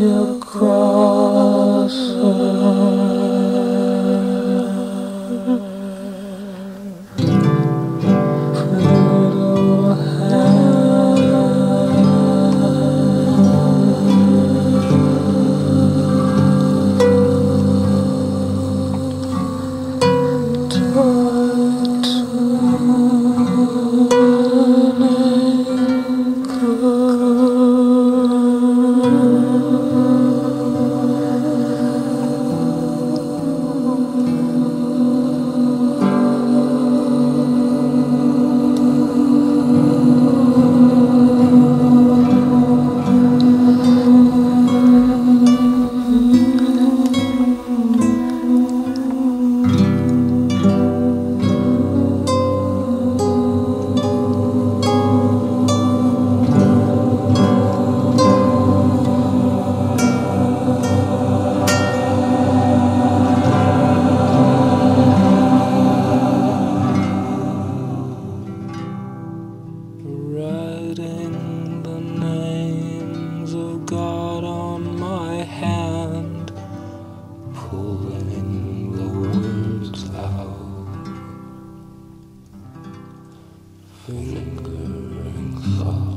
Across. lingering thought.